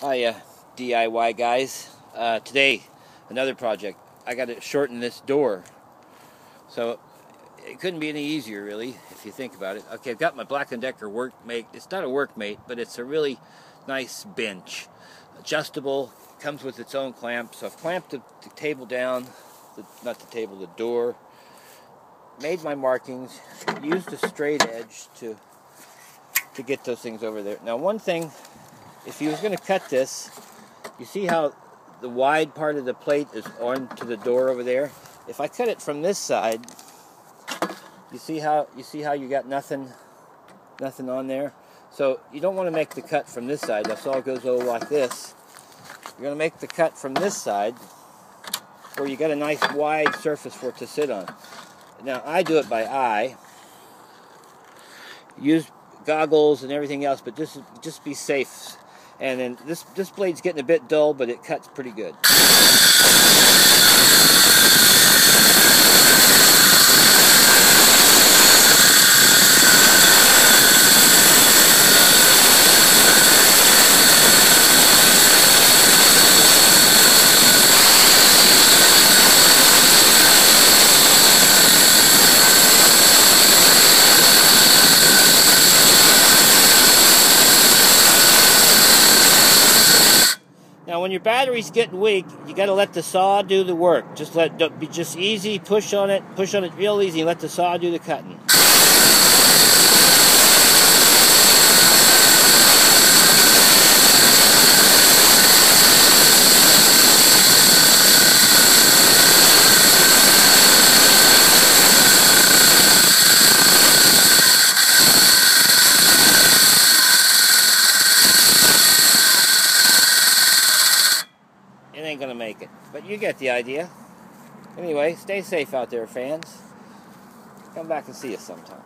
Hi, uh, DIY guys. Uh, today, another project. I got to shorten this door. So, it couldn't be any easier, really, if you think about it. Okay, I've got my Black & Decker workmate. It's not a workmate, but it's a really nice bench. Adjustable, comes with its own clamp. So I've clamped the, the table down, the, not the table, the door. Made my markings, used a straight edge to to get those things over there. Now, one thing if you was going to cut this, you see how the wide part of the plate is on to the door over there? If I cut it from this side, you see how you see how you got nothing nothing on there? So you don't want to make the cut from this side. That's all goes over like this. You're going to make the cut from this side where you got a nice wide surface for it to sit on. Now I do it by eye. Use goggles and everything else, but just just be safe and then this, this blade's getting a bit dull, but it cuts pretty good. Now, when your battery's getting weak, you got to let the saw do the work. Just let be just easy, push on it, push on it real easy, let the saw do the cutting. Ain't gonna make it. But you get the idea. Anyway, stay safe out there, fans. Come back and see us sometime.